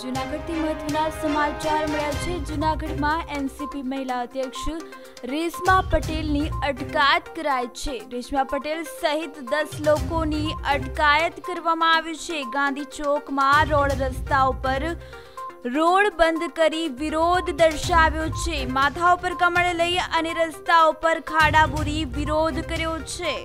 જૂનાગઢથી મહત્વના સમાચાર મળ્યા છે. જૂનાગઢમાં એનસીપી મહિલા અધ્યક્ષ રેશમા પટેલની અટકાયત કરાઈ છે. રેશમા પટેલ સહિત દસ લોકોની અટકાયત કરવામાં આવી છે. ગાંધી ચોકમાં રોડ રસ્તા ઉપર રોડ બંધ કરી વિરોધ દર્શાવ્યો છે. માથા ઉપર કમળ લઈ અને રસ્તા ઉપર ખાડા બુરી વિરોધ કર્યો છે.